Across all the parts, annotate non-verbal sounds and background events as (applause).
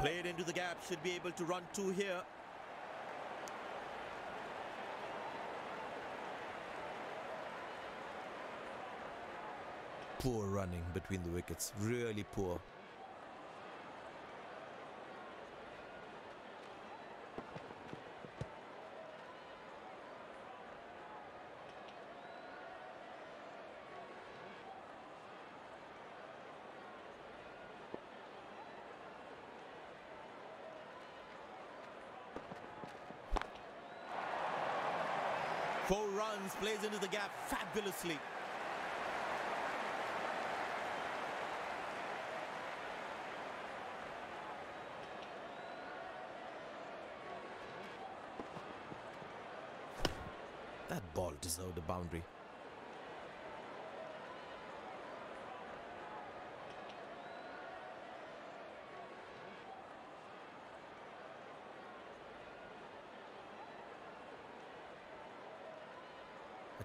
Played into the gap, should be able to run two here. Poor running between the wickets, really poor. Plays into the gap fabulously. That ball deserved a boundary.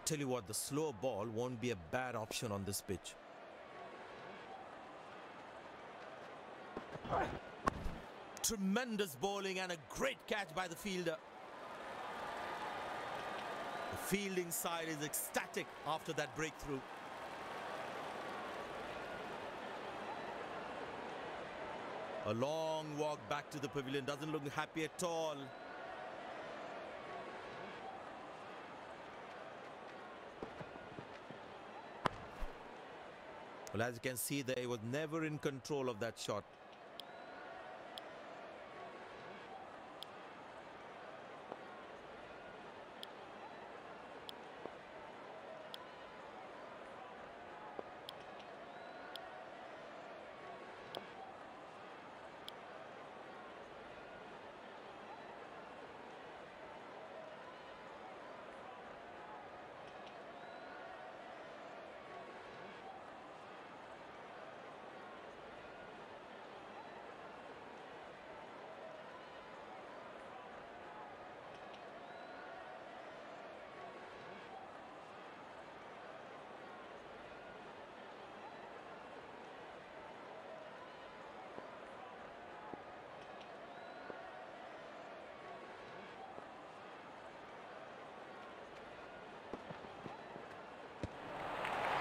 Tell you what, the slow ball won't be a bad option on this pitch. Tremendous bowling and a great catch by the fielder. The fielding side is ecstatic after that breakthrough. A long walk back to the pavilion doesn't look happy at all. Well, as you can see he was never in control of that shot.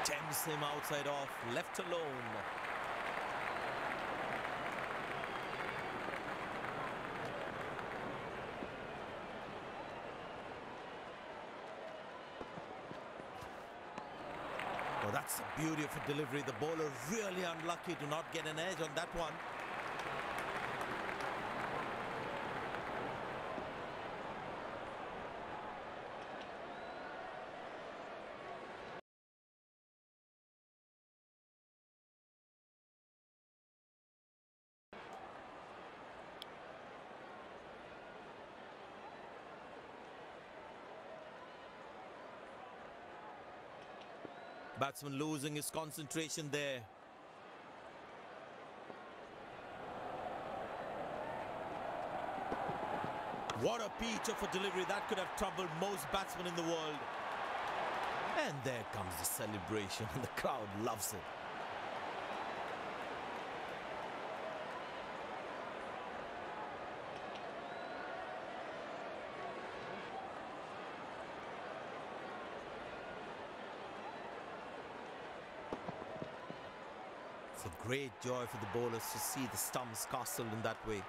Tempts him outside off, left alone. Oh, that's the beauty of a delivery. The bowler really unlucky to not get an edge on that one. Batsman losing his concentration there. What a peach of a delivery that could have troubled most batsmen in the world. And there comes the celebration and (laughs) the crowd loves it. Great joy for the bowlers to see the stumps castled in that way.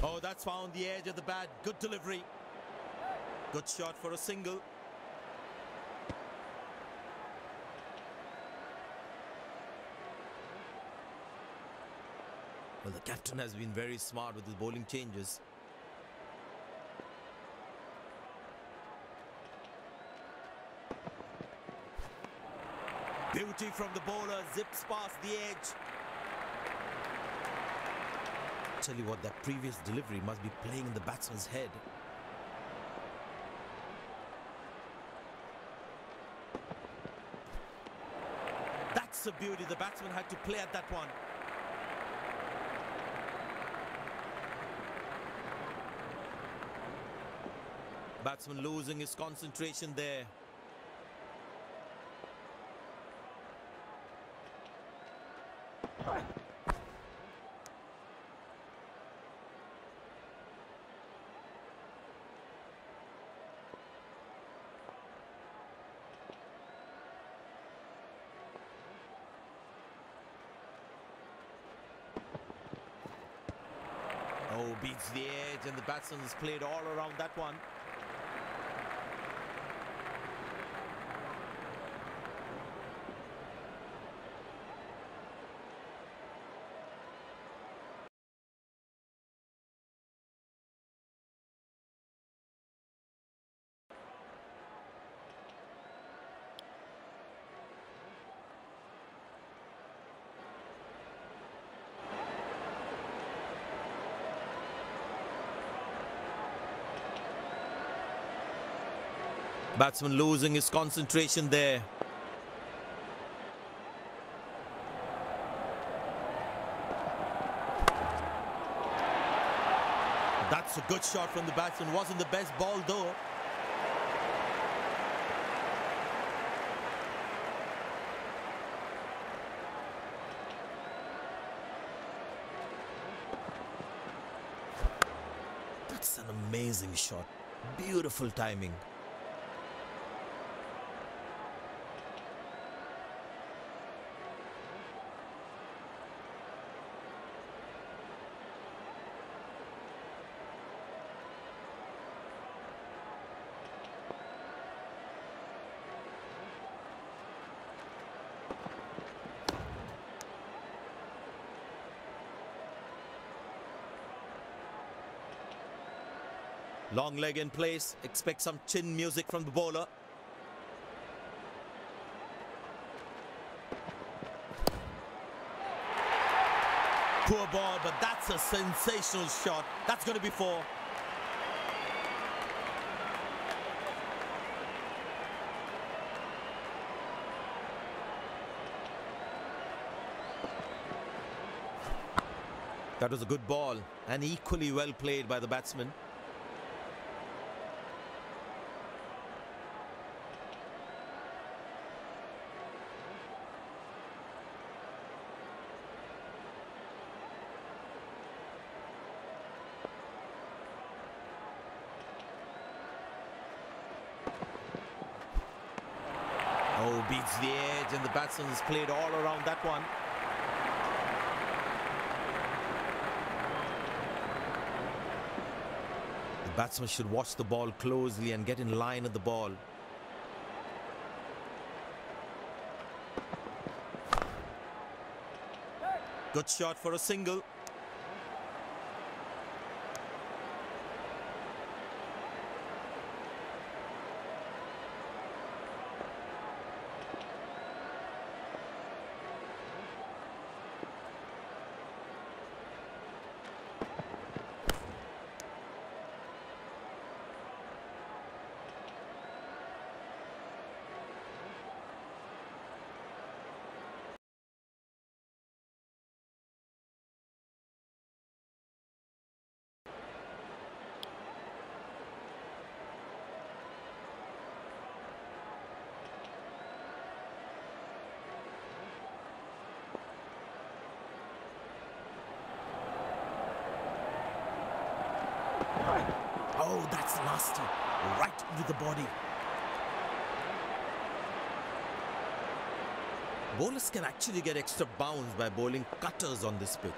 Oh, that's found the edge of the bat. Good delivery. Good shot for a single. Well, the captain has been very smart with his bowling changes. Beauty from the bowler, zips past the edge. Tell you what, that previous delivery must be playing in the batsman's head. That's a beauty the batsman had to play at that one. Batsman losing his concentration there. Edge, and the batsman has played all around that one. Batsman losing his concentration there. That's a good shot from the batsman. Wasn't the best ball though. That's an amazing shot. Beautiful timing. Long leg in place. Expect some chin music from the bowler. Poor ball, but that's a sensational shot. That's going to be four. That was a good ball and equally well played by the batsman. Oh, beats the has played all around that one. The batsman should watch the ball closely and get in line at the ball. Good shot for a single. Right into the body. Bowlers can actually get extra bounce by bowling cutters on this pitch.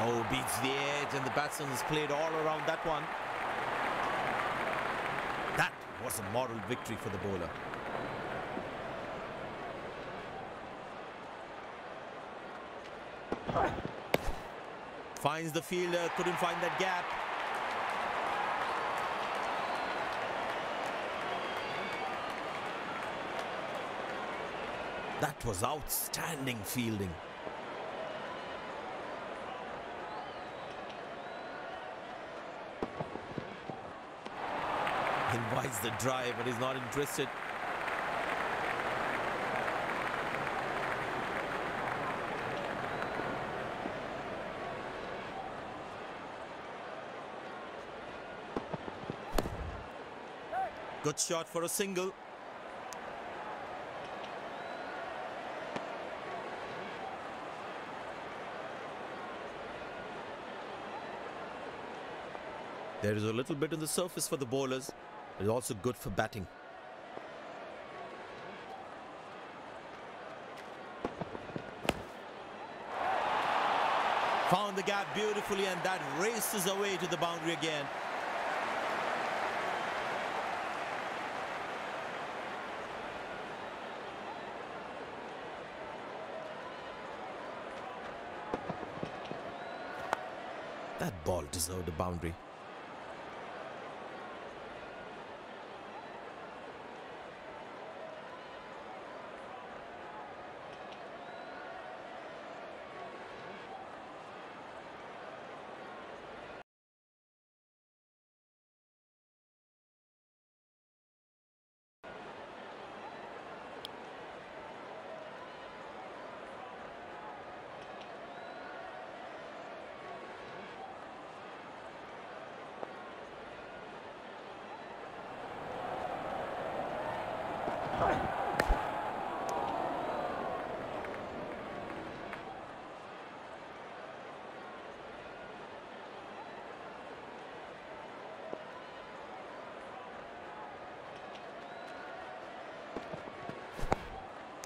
Oh, beats the edge, and the batsman has played all around that one. That was a moral victory for the bowler. Finds the fielder, uh, couldn't find that gap. That was outstanding fielding. Invites the drive, but he's not interested. Good shot for a single. There is a little bit on the surface for the bowlers. It's also good for batting. Found the gap beautifully and that races away to the boundary again. Ball deserved a boundary.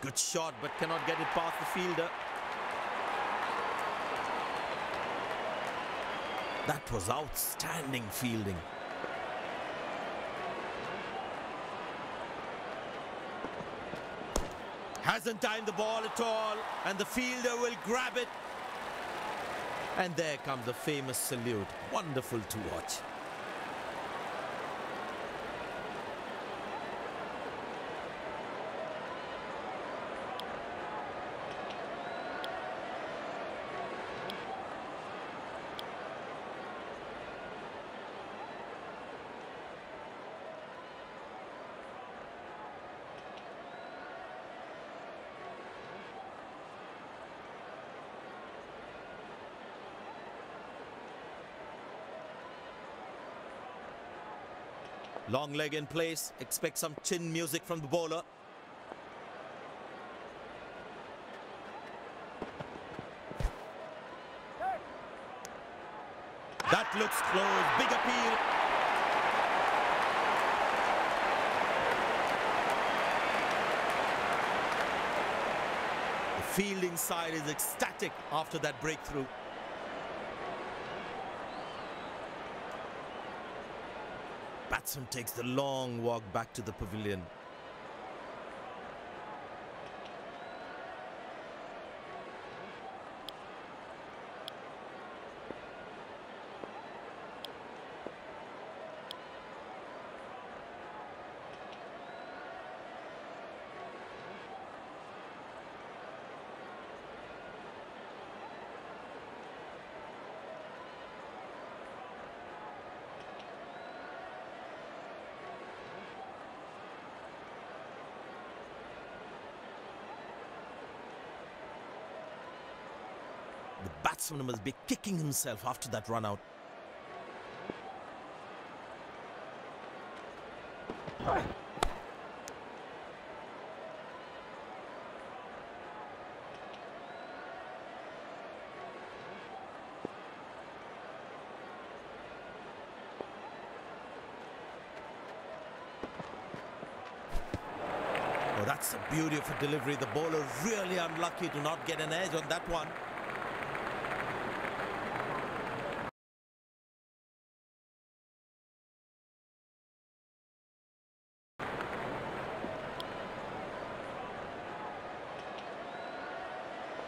Good shot, but cannot get it past the fielder. That was outstanding fielding. Hasn't timed the ball at all, and the fielder will grab it. And there comes the famous salute. Wonderful to watch. Long leg in place. Expect some chin music from the bowler. That looks close. Big appeal. The fielding side is ecstatic after that breakthrough. Batsman takes the long walk back to the pavilion. Batsman must be kicking himself after that run out. Oh, that's a beauty of a delivery. The bowler really unlucky to not get an edge on that one.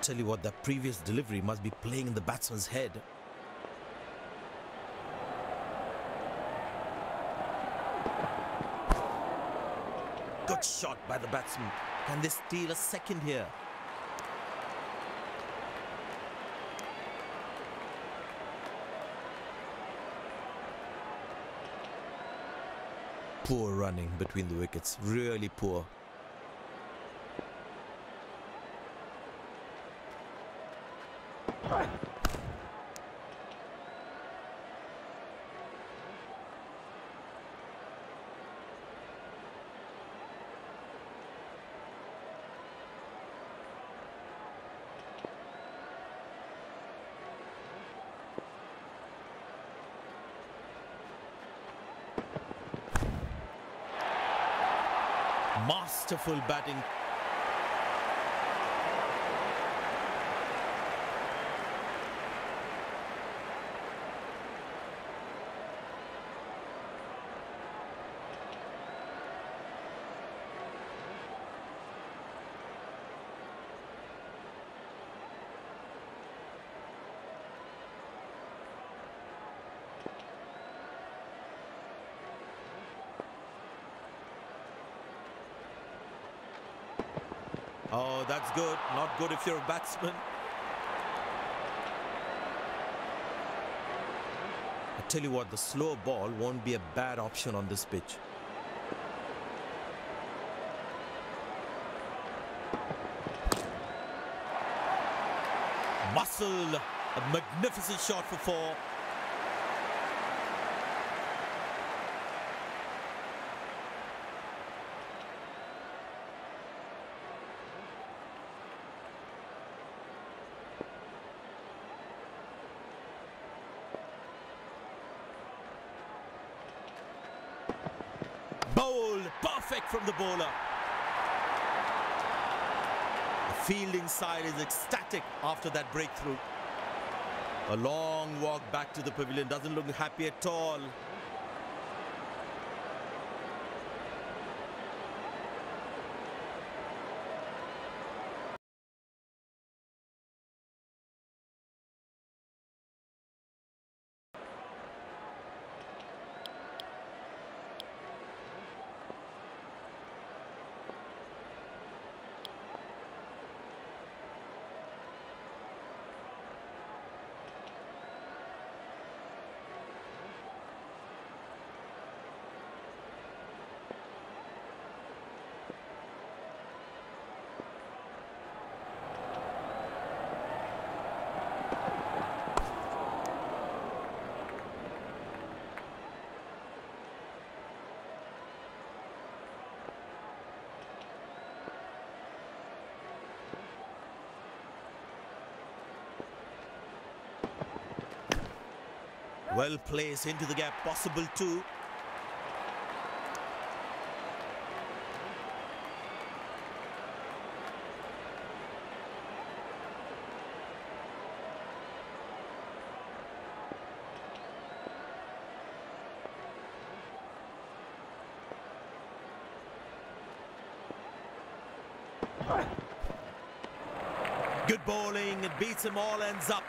Tell you what, that previous delivery must be playing in the batsman's head. Good shot by the batsman. Can they steal a second here? Poor running between the wickets, really poor. Masterful batting. Oh, that's good. Not good if you're a batsman. I tell you what, the slow ball won't be a bad option on this pitch. Muscle, a magnificent shot for four. Bowl, perfect from the bowler. The fielding side is ecstatic after that breakthrough. A long walk back to the pavilion, doesn't look happy at all. Well placed into the gap, possible two. Good bowling, it beats them all, ends up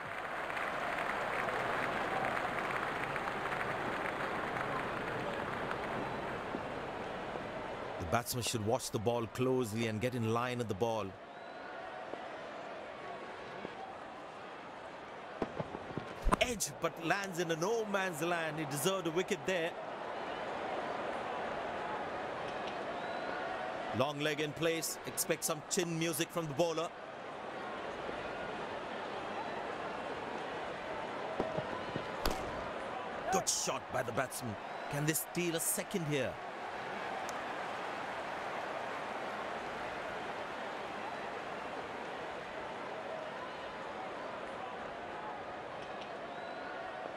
Batsman should watch the ball closely and get in line at the ball. Edge, but lands in a no man's land. He deserved a wicket there. Long leg in place. Expect some chin music from the bowler. Good shot by the batsman. Can they steal a second here?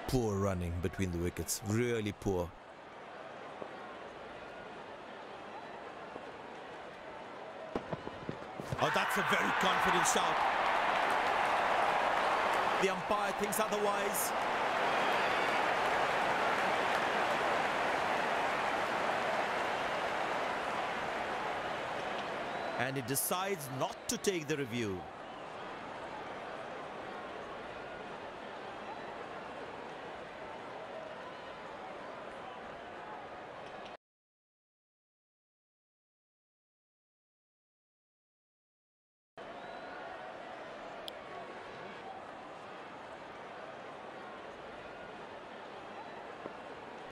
Poor running between the wickets, really poor. Oh, that's a very confident shot. The umpire thinks otherwise. And he decides not to take the review.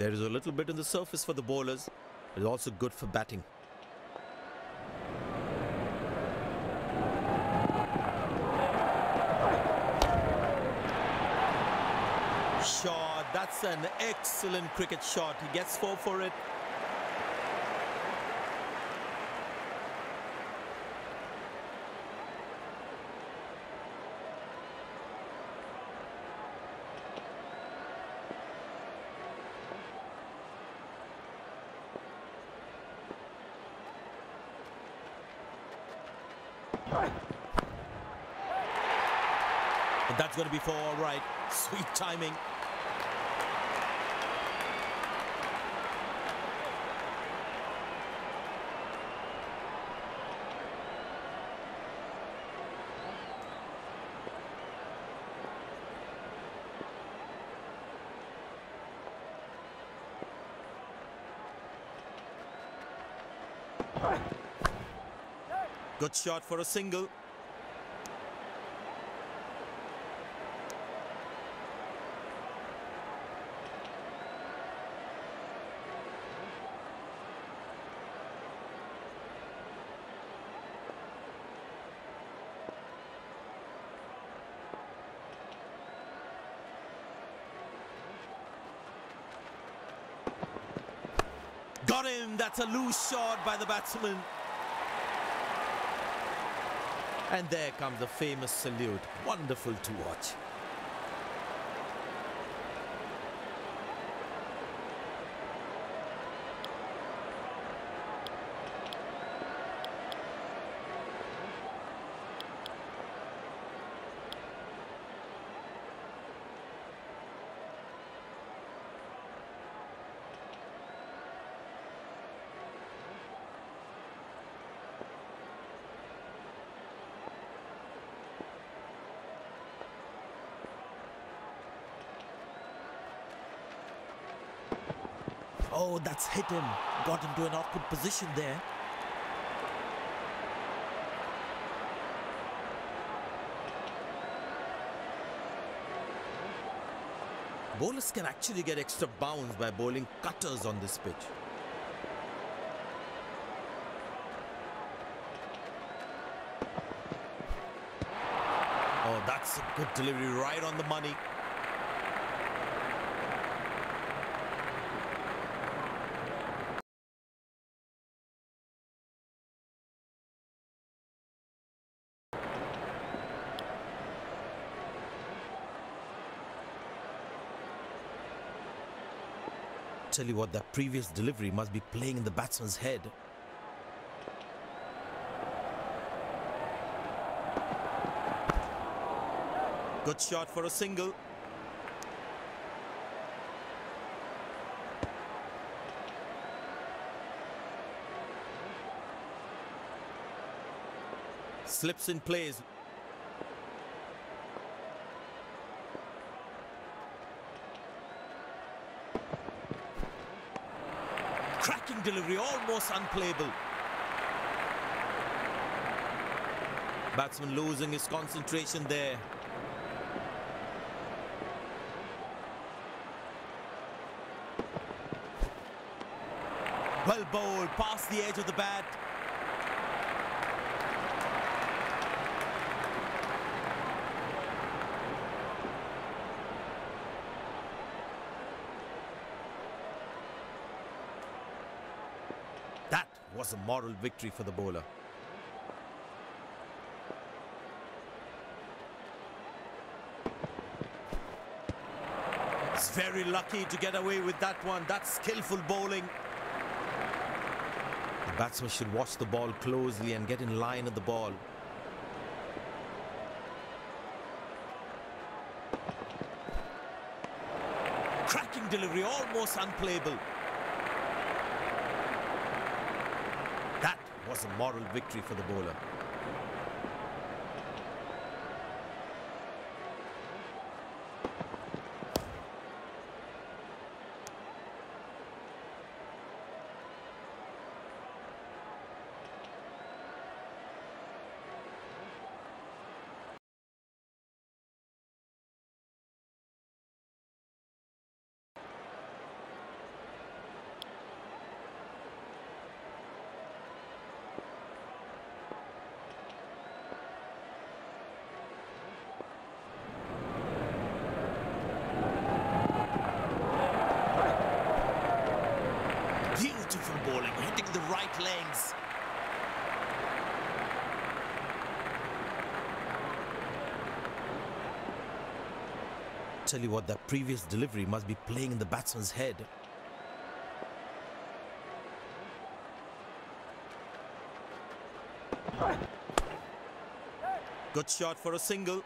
There is a little bit on the surface for the bowlers. is also good for batting. Shot, that's an excellent cricket shot. He gets four for it. That's going to be four all right. Sweet timing. Good shot for a single. Got him. A loose shot by the batsman. And there comes the famous salute. Wonderful to watch. Oh, that's hit him. Got into an awkward position there. Bowlers can actually get extra bounce by bowling cutters on this pitch. Oh, that's a good delivery right on the money. Tell you what, that previous delivery must be playing in the batsman's head. Good shot for a single. Slips in plays. Cracking delivery, almost unplayable. Batsman losing his concentration there. Well bowled, past the edge of the bat. That was a moral victory for the bowler. He's very lucky to get away with that one. That's skillful bowling. The batsman should watch the ball closely and get in line at the ball. Cracking delivery, almost unplayable. That was a moral victory for the bowler. Right legs. Tell you what, that previous delivery must be playing in the batsman's head. Good shot for a single.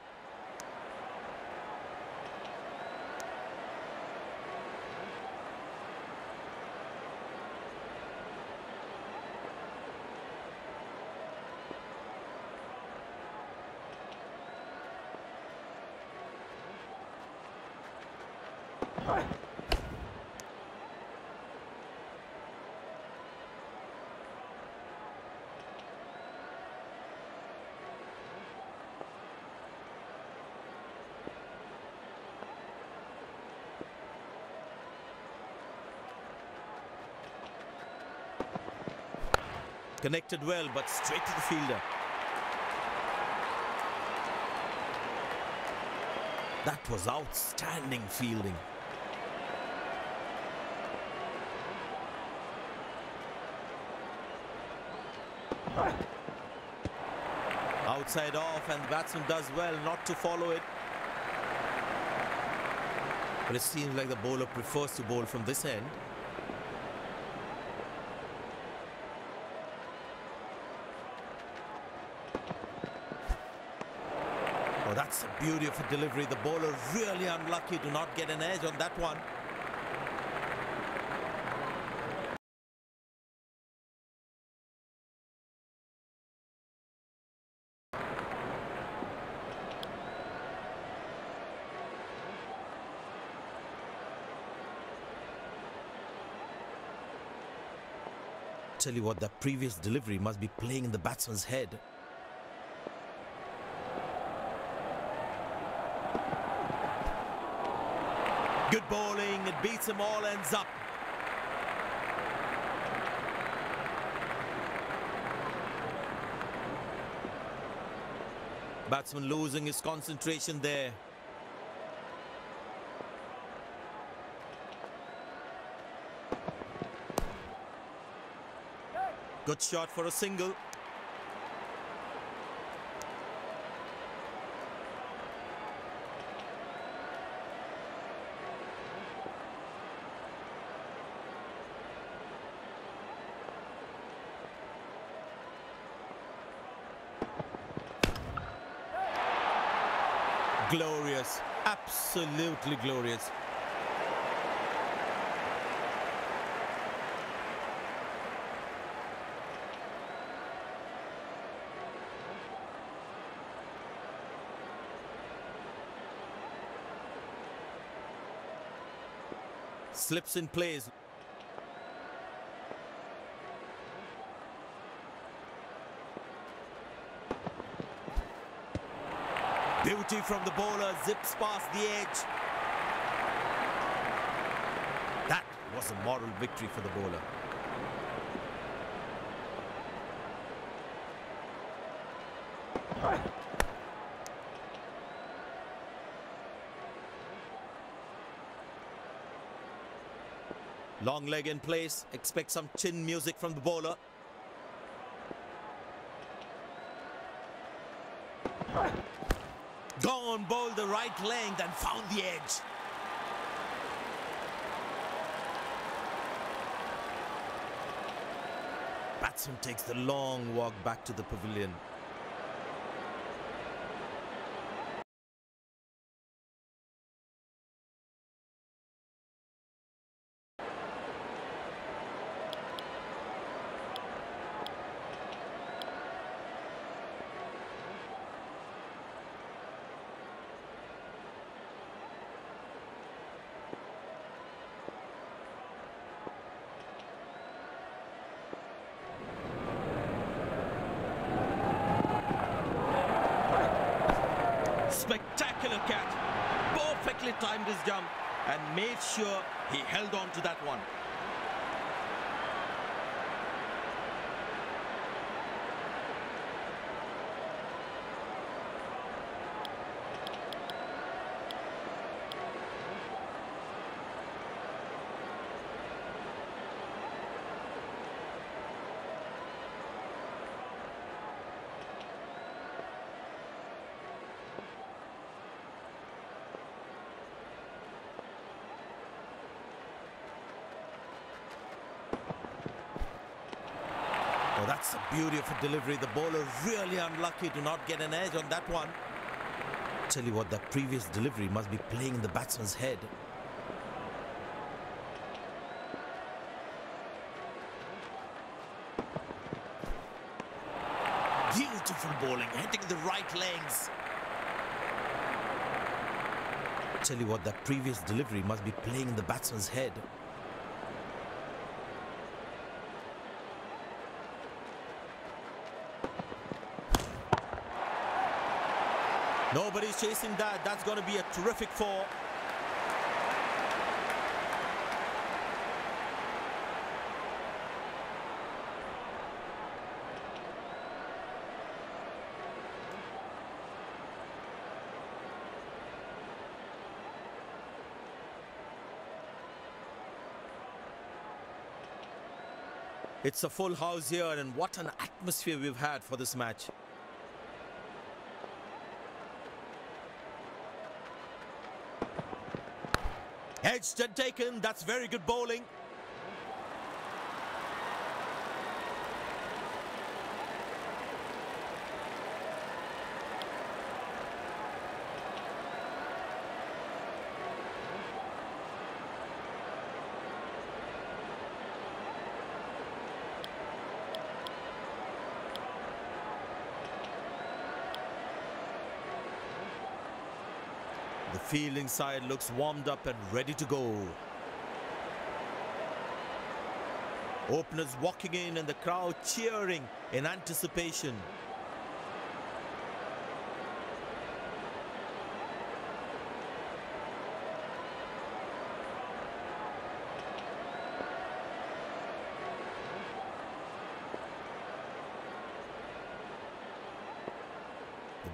Connected well, but straight to the fielder. That was outstanding fielding. Outside off and the batsman does well not to follow it. But it seems like the bowler prefers to bowl from this end. Oh, that's a delivery. The bowler really unlucky to not get an edge on that one. Tell you what, that previous delivery must be playing in the batsman's head. Good bowling, it beats them all, ends up. Batsman losing his concentration there. Good shot for a single. Glorious, absolutely glorious. Slips in plays. From the bowler, zips past the edge. That was a moral victory for the bowler. Long leg in place, expect some chin music from the bowler. Gone, bowled the right length and found the edge. Batsman takes the long walk back to the pavilion. Spectacular catch. Perfectly timed his jump and made sure he held on to that one. That's the beauty of a delivery. The bowler really unlucky to not get an edge on that one. Tell you what, that previous delivery must be playing in the batsman's head. Beautiful bowling, hitting the right legs. Tell you what, that previous delivery must be playing in the batsman's head. Chasing that. That's going to be a terrific four. It's a full house here and what an atmosphere we've had for this match. And taken, that's very good bowling. Fielding side looks warmed up and ready to go. Openers walking in and the crowd cheering in anticipation.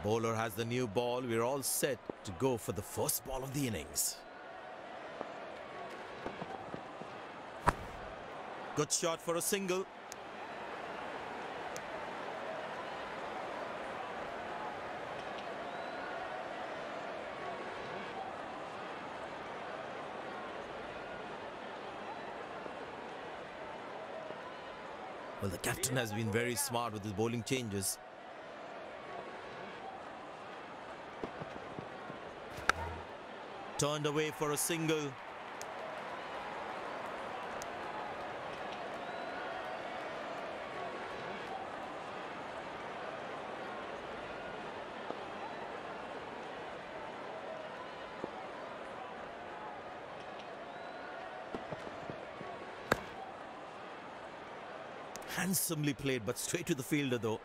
Bowler has the new ball. We're all set to go for the first ball of the innings. Good shot for a single. Well, the captain has been very smart with his bowling changes. Turned away for a single. Handsomely played, but straight to the fielder though.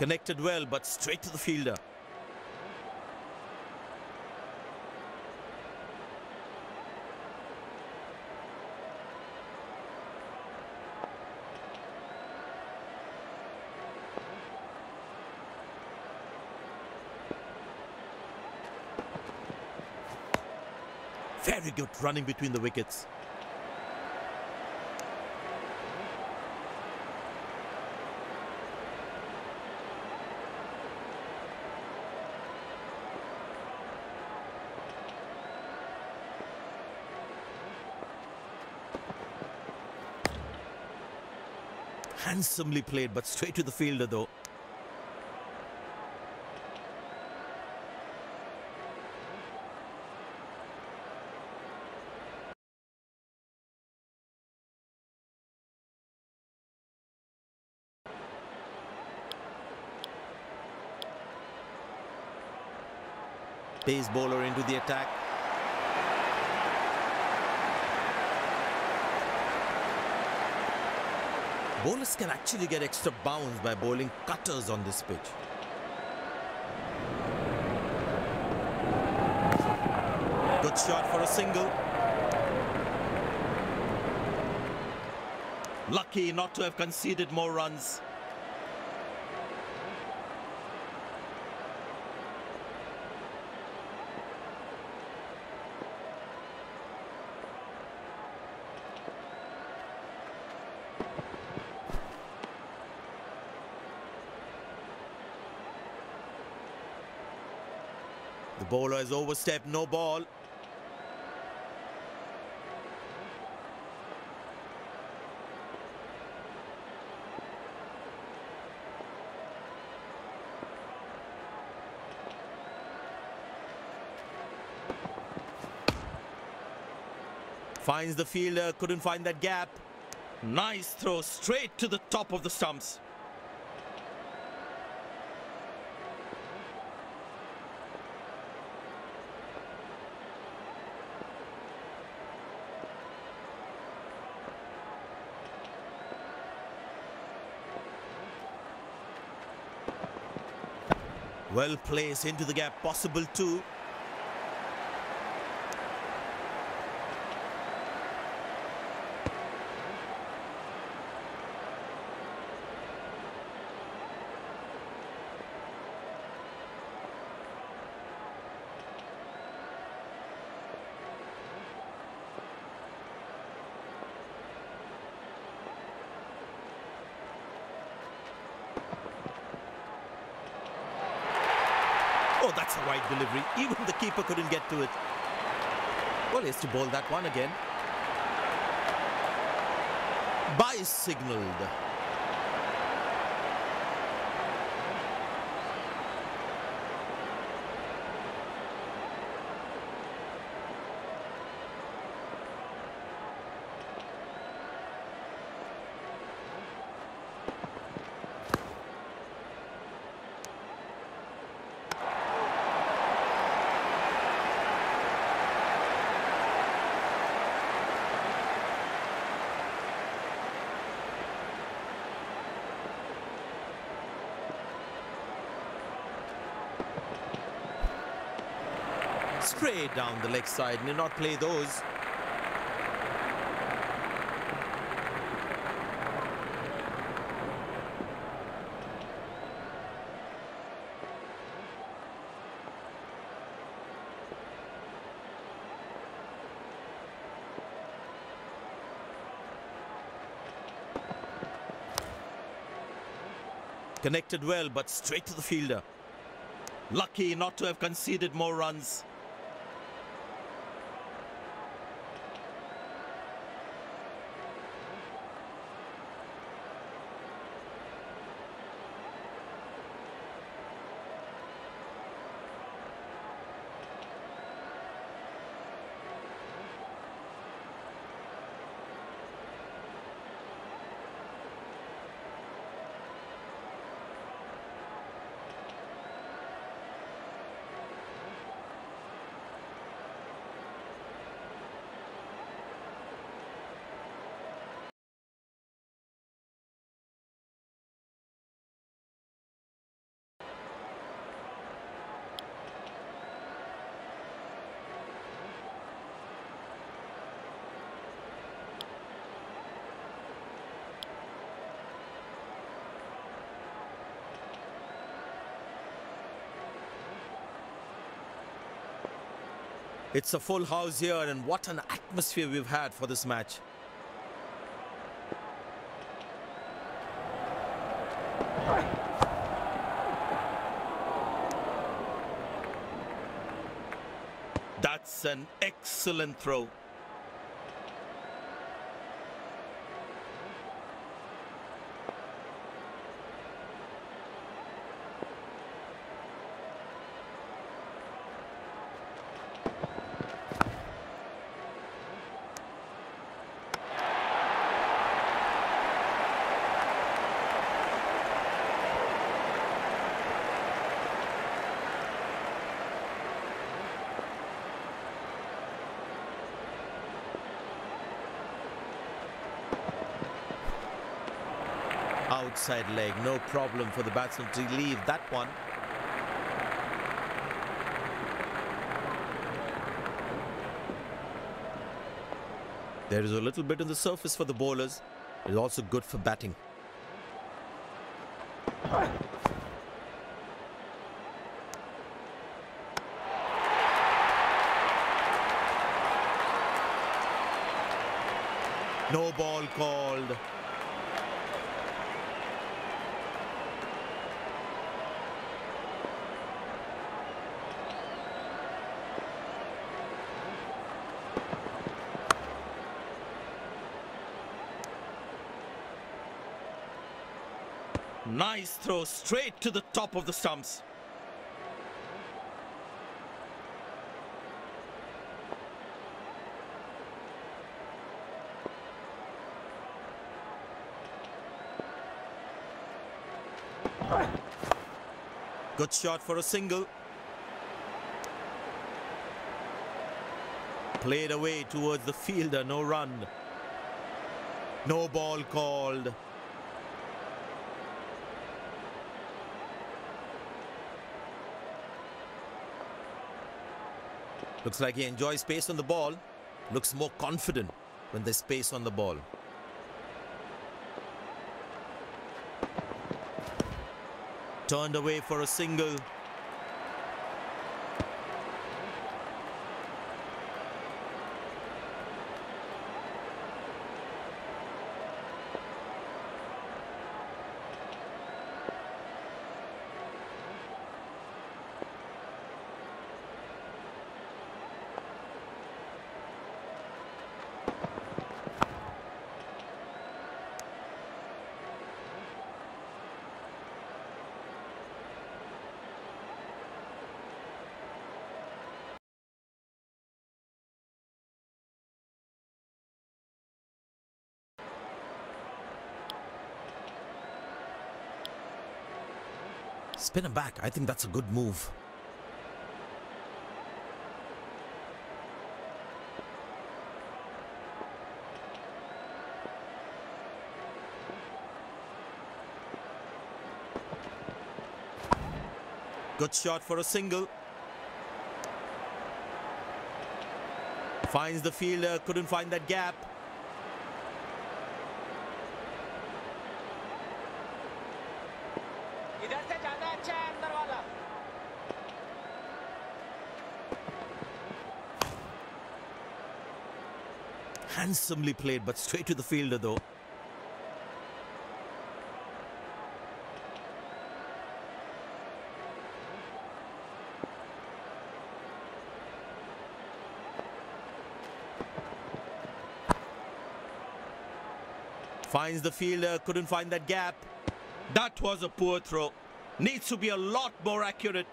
Connected well, but straight to the fielder. Very good running between the wickets. Handsomely played, but straight to the fielder though. Pace bowler into the attack. Bowlers can actually get extra bounce by bowling cutters on this pitch. Good shot for a single. Lucky not to have conceded more runs. Bowler has overstepped, no ball. Finds the fielder, couldn't find that gap. Nice throw straight to the top of the stumps. Well placed into the gap, possible two. Oh, that's a wide delivery. (laughs) Even the keeper couldn't get to it. Well, he has to bowl that one again. Bye signaled. Straight down the leg side. Need not play those. Connected well, but straight to the fielder. Lucky not to have conceded more runs. It's a full house here, and what an atmosphere we've had for this match. That's an excellent throw. Outside leg, no problem for the batsman to leave that one. There is a little bit on the surface for the bowlers. It is also good for batting. No ball called. Nice throw straight to the top of the stumps. Good shot for a single. Played away towards the fielder, no run. No ball called. Looks like he enjoys space on the ball. Looks more confident when there's space on the ball. Turned away for a single. Spin him back. I think that's a good move. Good shot for a single. Finds the fielder, couldn't find that gap. Handsomely played, but straight to the fielder though. Finds the fielder, couldn't find that gap. That was a poor throw. Needs to be a lot more accurate.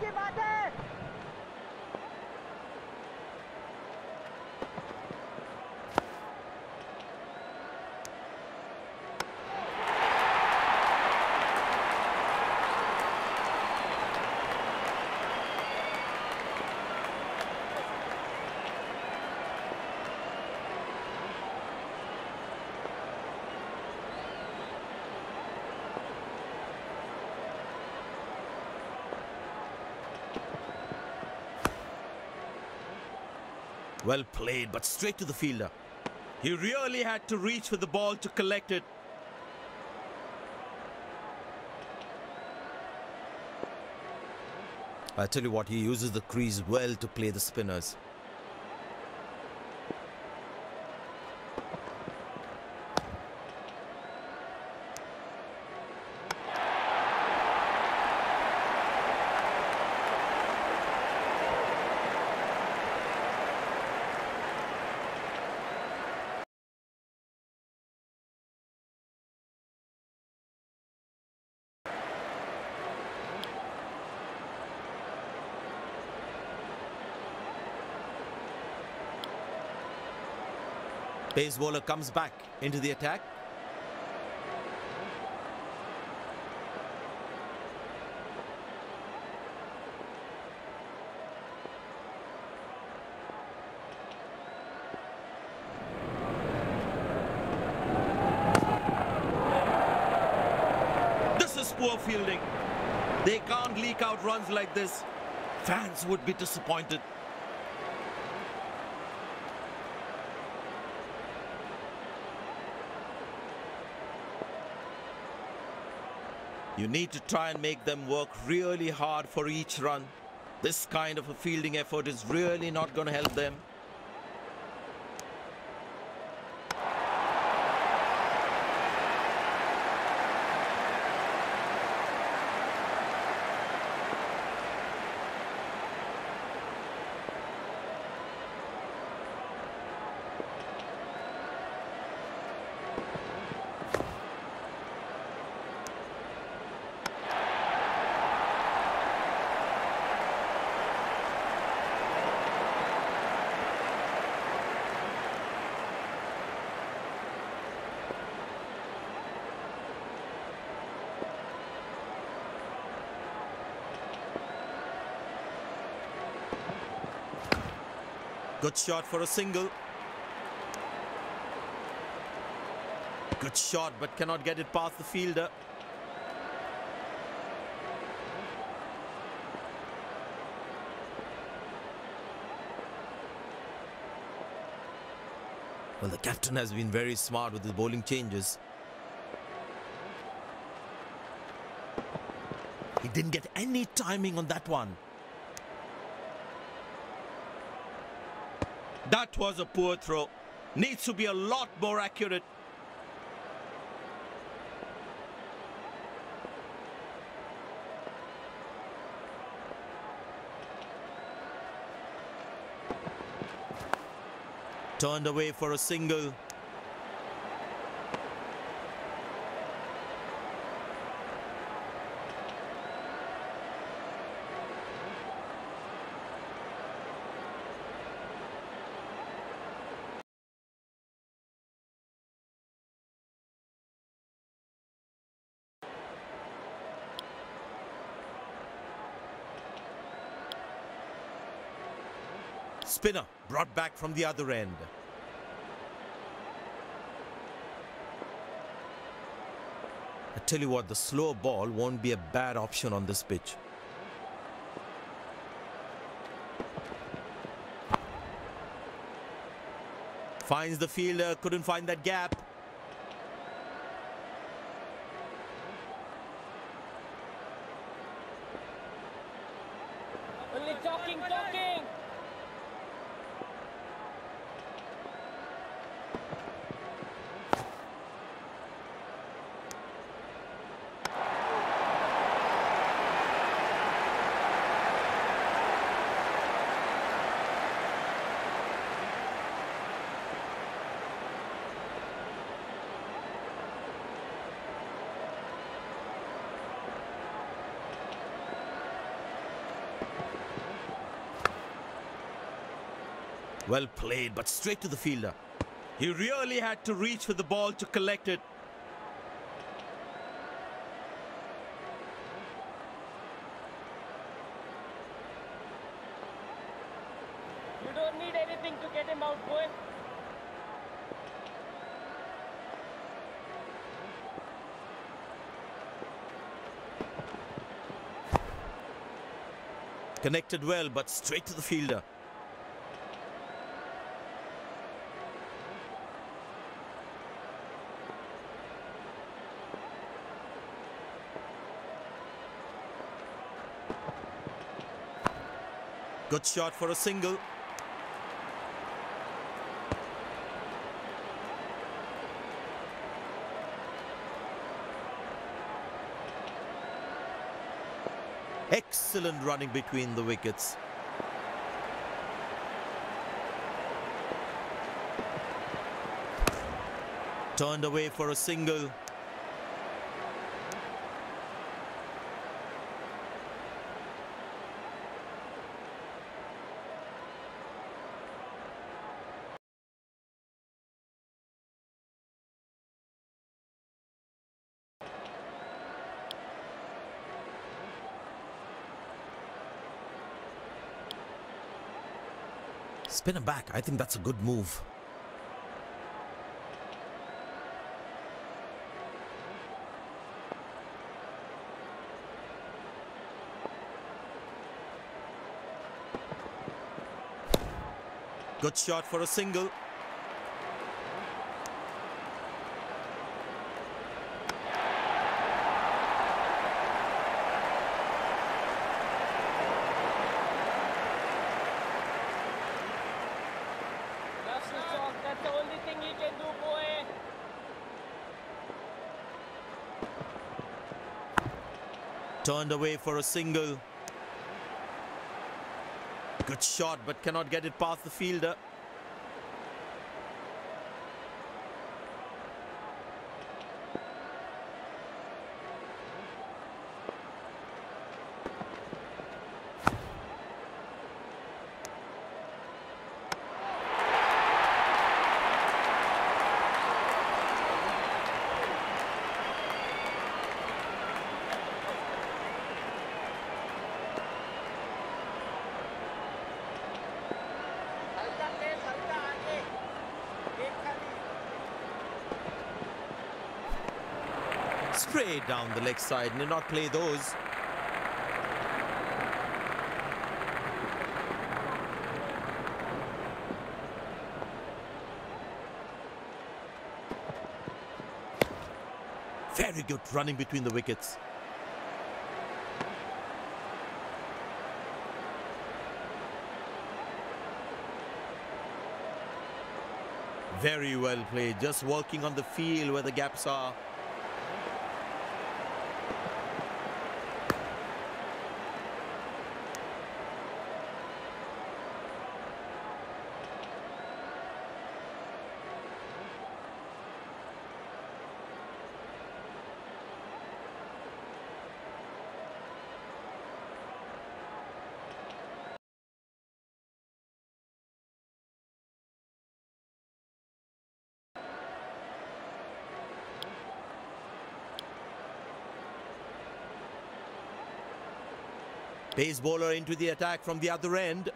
Get my dad. Well played, but straight to the fielder. He really had to reach for the ball to collect it. I tell you what, he uses the crease well to play the spinners. Pace bowler comes back into the attack. This is poor fielding. They can't leak out runs like this. Fans would be disappointed. You need to try and make them work really hard for each run. This kind of a fielding effort is really not going to help them. Good shot for a single. Good shot, but cannot get it past the fielder. Well, the captain has been very smart with his bowling changes. He didn't get any timing on that one. That was a poor throw. Needs to be a lot more accurate. Turned away for a single. Spinner brought back from the other end. I tell you what, the slow ball won't be a bad option on this pitch. Finds the fielder, couldn't find that gap. Well played, but straight to the fielder. He really had to reach for the ball to collect it. You don't need anything to get him out, boy. Connected well, but straight to the fielder. Good shot for a single. Excellent running between the wickets. Turned away for a single. Spinner back. I think that's a good move. Good shot for a single. That's the shot. That's the only thing he can do, boy. Turned away for a single. Good shot, but cannot get it past the fielder. Down the leg side, need not play those. Very good running between the wickets. Very well played, just working on the field where the gaps are. Pace bowler into the attack from the other end.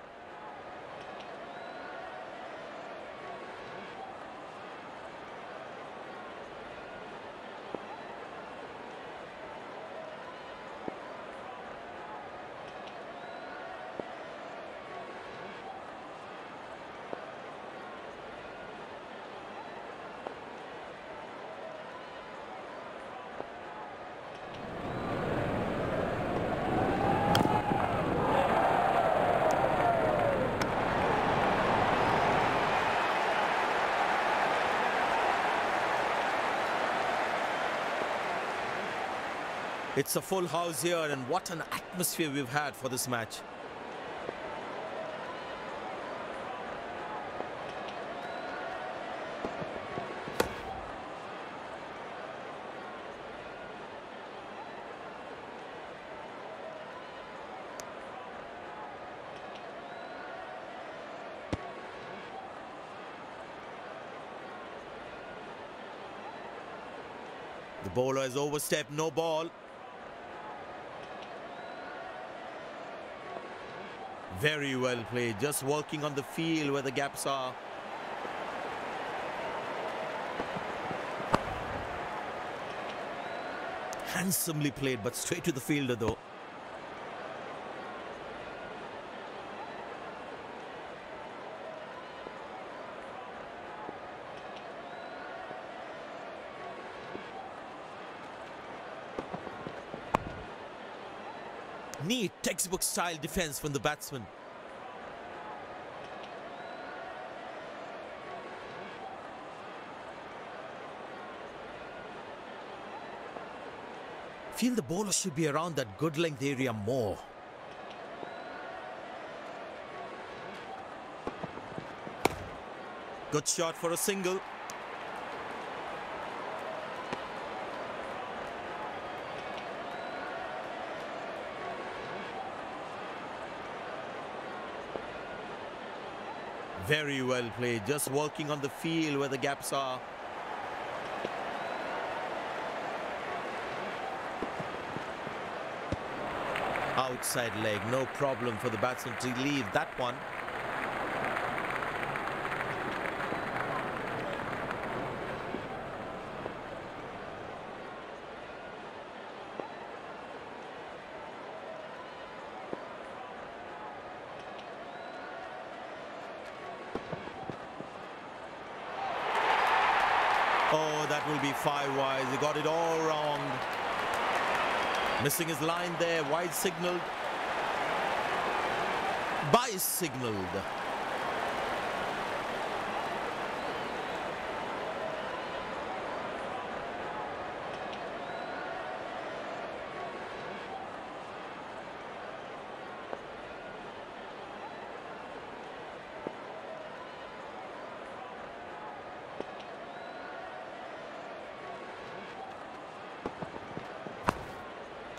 It's a full house here, and what an atmosphere we've had for this match. The bowler has overstepped, no ball. Very well played, just working on the field where the gaps are. Handsomely played, but straight to the fielder though. Textbook style defense from the batsman. Feel the bowler should be around that good length area more. Good shot for a single. Very well played, just working on the field where the gaps are. Outside leg, no problem for the batsman to leave that one. Oh, that will be five wide. He got it all wrong. Missing his line there. Wide signaled. Bye signaled.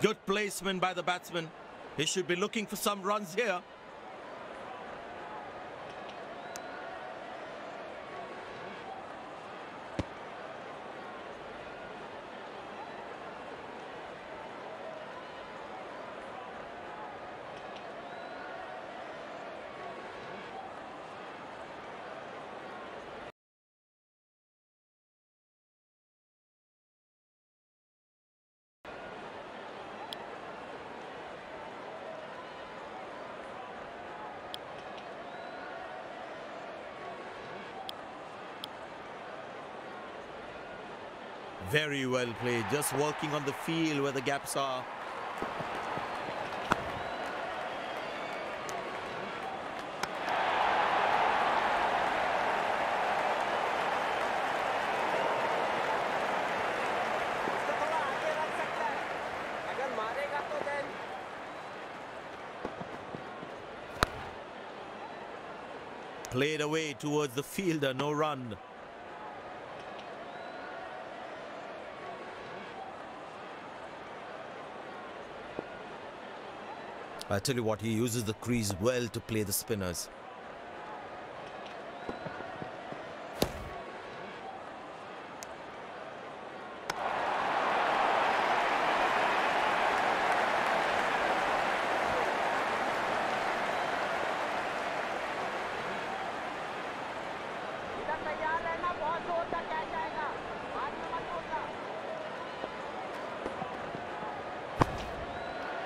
Good placement by the batsman. He should be looking for some runs here. Very well played. Just working on the field where the gaps are. Played away towards the fielder, no run. I tell you what, he uses the crease well to play the spinners.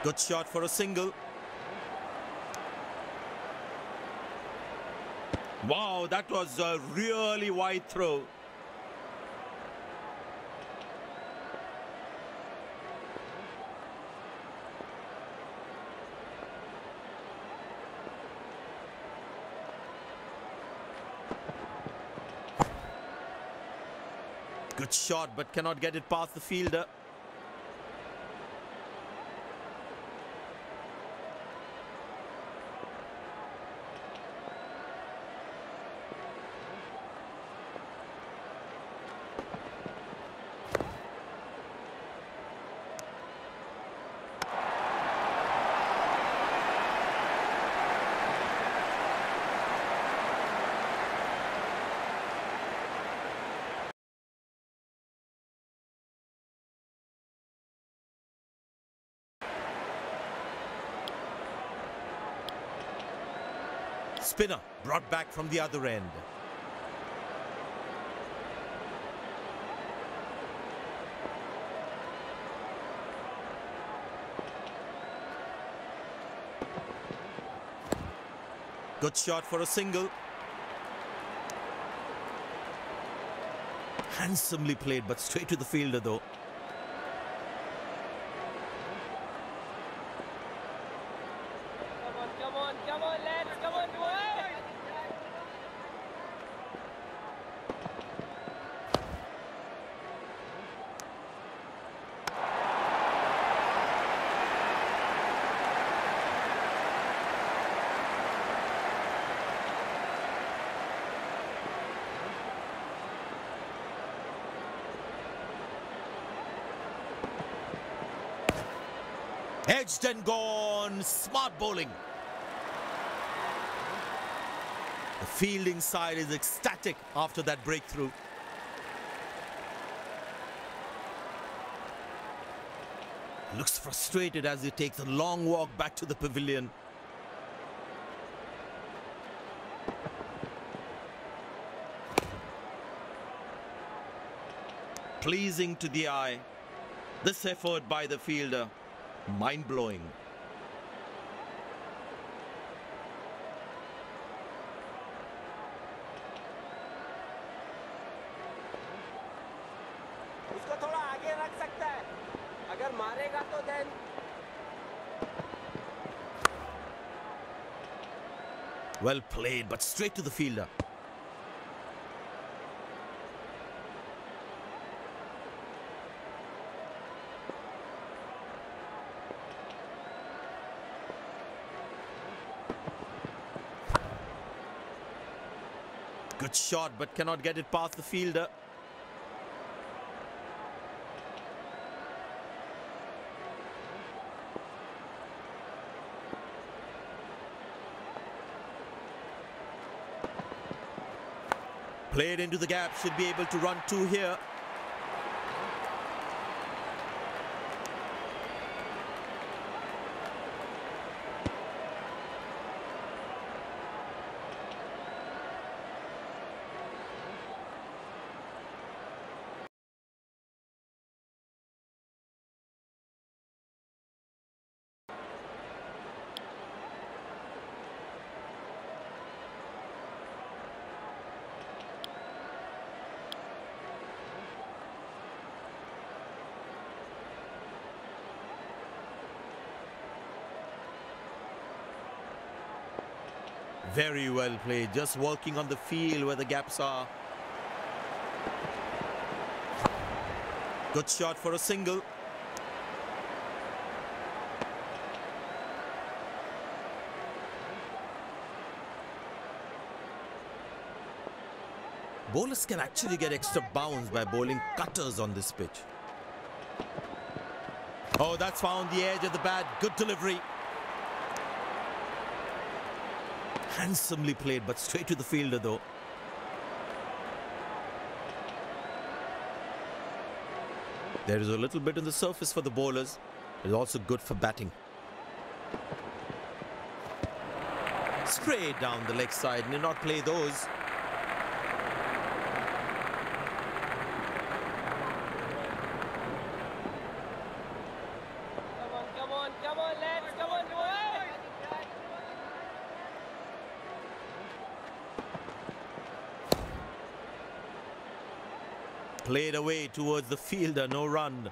Good shot for a single. Wow, that was a really wide throw. Good shot, but cannot get it past the fielder. Spinner brought back from the other end. Good shot for a single. Handsomely played, but straight to the fielder though. Come on, come on, come on, lads, come on, boys. Edged and gone. Smart bowling. The fielding side is ecstatic after that breakthrough. Looks frustrated as he takes a long walk back to the pavilion. Pleasing to the eye. This effort by the fielder, mind blowing. उसको थोड़ा आगे रख सकता है अगर मारेगा तो then Well played, but straight to the fielder. Shot, but cannot get it past the fielder. Played into the gap, should be able to run two here. Very well played, just working on the field where the gaps are. Good shot for a single. Bowlers can actually get extra bounce by bowling cutters on this pitch. Oh, that's found the edge of the bat. Good delivery. Handsomely played, but straight to the fielder though. There is a little bit on the surface for the bowlers. It is also good for batting. Straight down the leg side. Need not play those. Come on, come on, come on, lads, come on, boy. Played away towards the fielder. No run.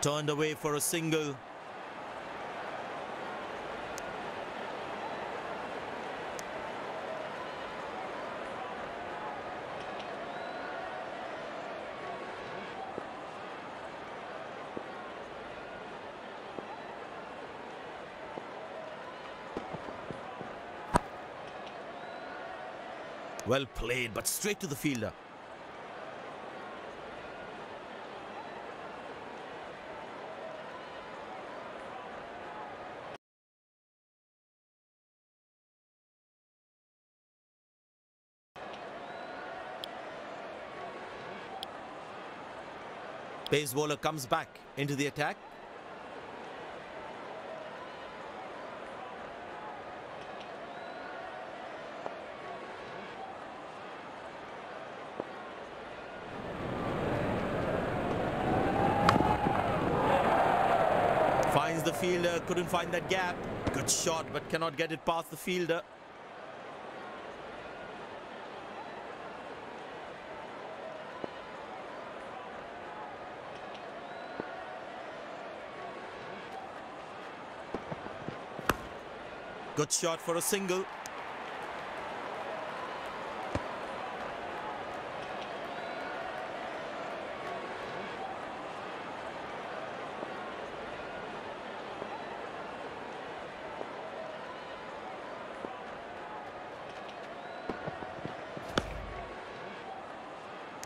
Turned away for a single. Well played, but straight to the fielder. Pace bowler comes back into the attack. Finds the fielder, couldn't find that gap. Good shot, but cannot get it past the fielder. Good shot for a single.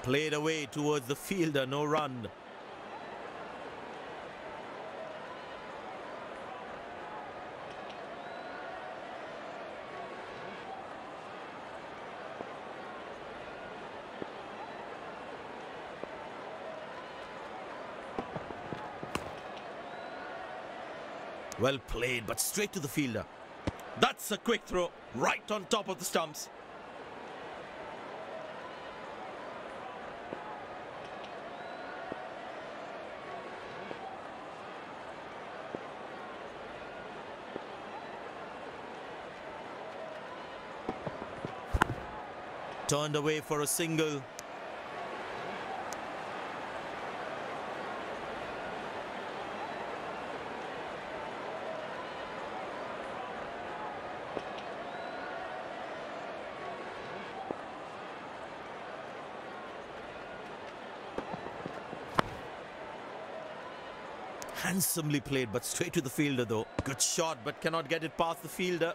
Played away towards the fielder, no run. Well played, but straight to the fielder. That's a quick throw, right on top of the stumps. Turned away for a single. Handsomely played, but straight to the fielder though. Good shot, but cannot get it past the fielder.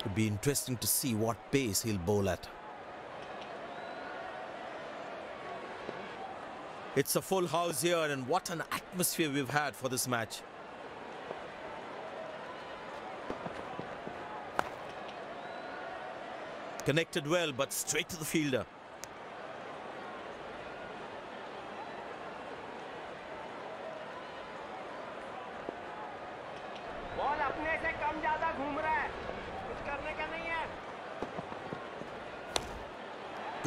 It'd be interesting to see what pace he'll bowl at. It's a full house here, and what an atmosphere we've had for this match. Connected well, but straight to the fielder.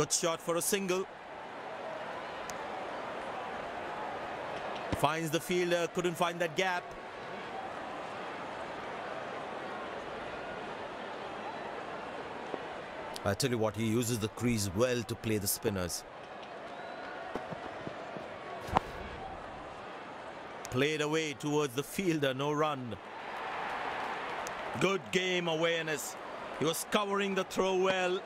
Good shot for a single. Finds the fielder, couldn't find that gap. I tell you what, he uses the crease well to play the spinners. Played away towards the fielder, no run. Good game awareness. He was covering the throw well.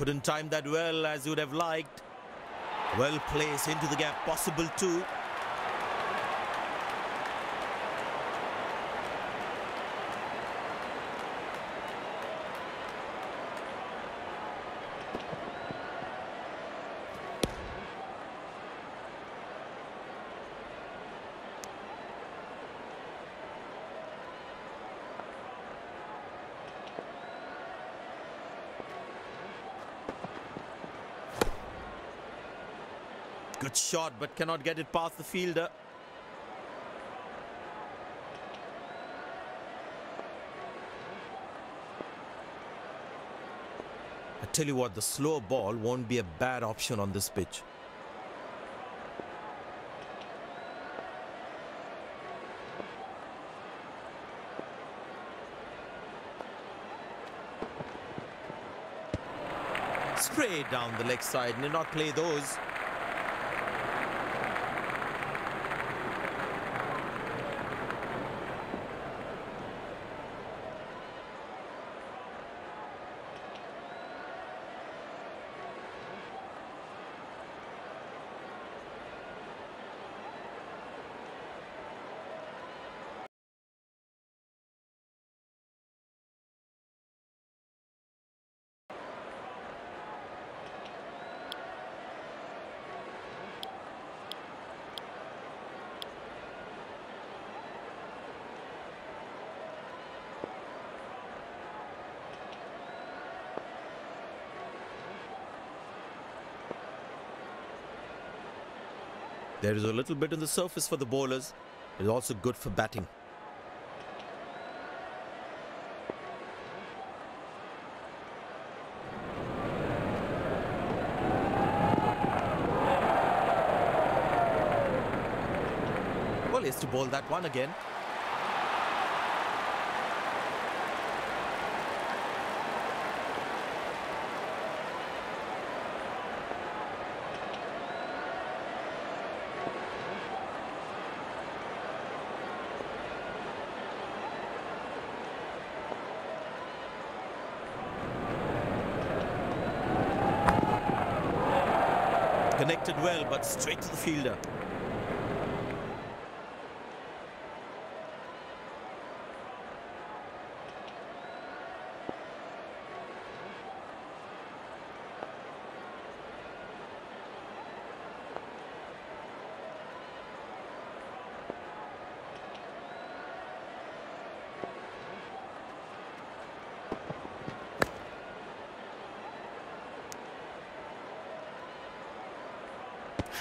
Couldn't time that well as you would have liked. Well placed into the gap, possible two. Good shot, but cannot get it past the fielder. I tell you what, the slow ball won't be a bad option on this pitch. Straight down the leg side, need not play those. There is a little bit on the surface for the bowlers. It is also good for batting. Well, he has to bowl that one again. Connected well, but straight to the fielder.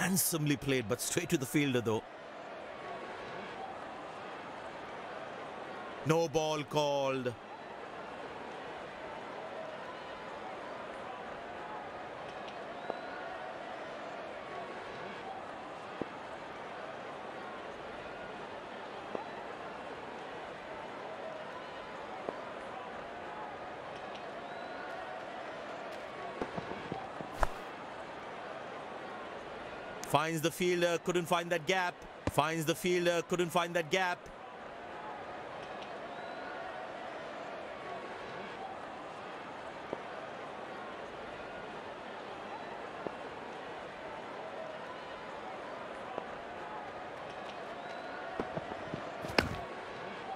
Handsomely played, but straight to the fielder though. No ball called. Finds the fielder, couldn't find that gap. Finds the fielder, couldn't find that gap.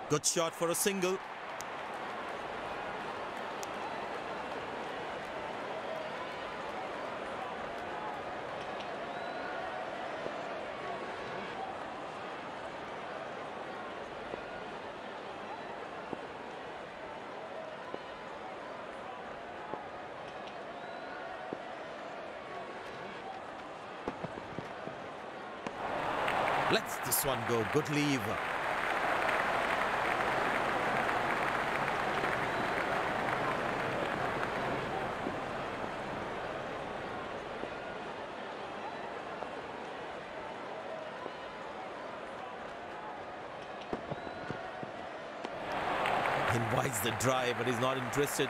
Good shot for a single. Let's this one go. Good leave. Invites the drive, but he's not interested.